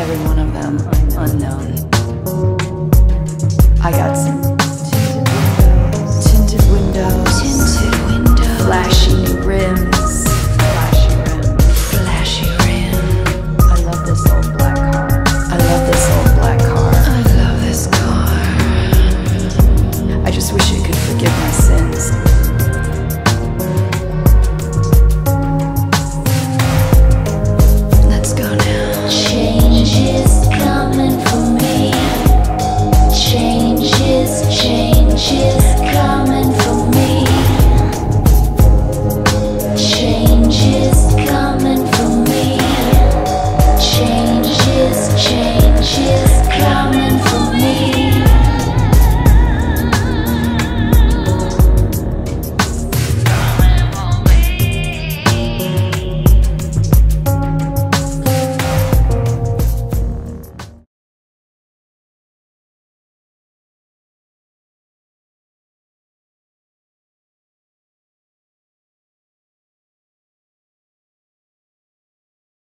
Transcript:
every one of them unknown. I got some tinted windows, tinted windows, flashy rims, flashy rim, flashy. I love this old black car. I love this old black car. I love this car. I just wish you could forgive my sins.